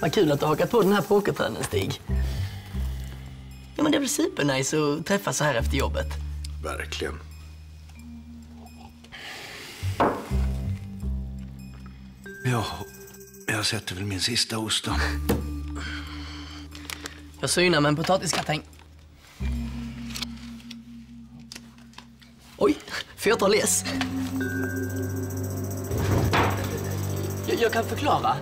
Vad kul att du hakat på den här pokertrenden, Stig. Ja, men det är väl supernice att träffas så här efter jobbet. Verkligen. Ja, jag sätter väl min sista ost då. Jag synar med en potatisgratäng. Oj, får jag ta läs? Jag, jag kan förklara.